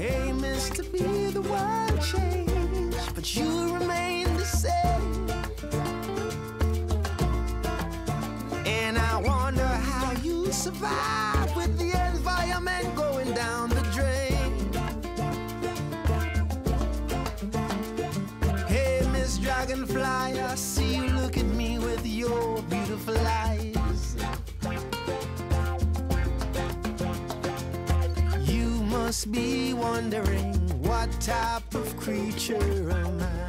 used to be the world changed, but you remain the same. And I wonder how you survive with the environment going down the drain. Hey, Miss Dragonfly, I see you look at me must be wondering what type of creature am I?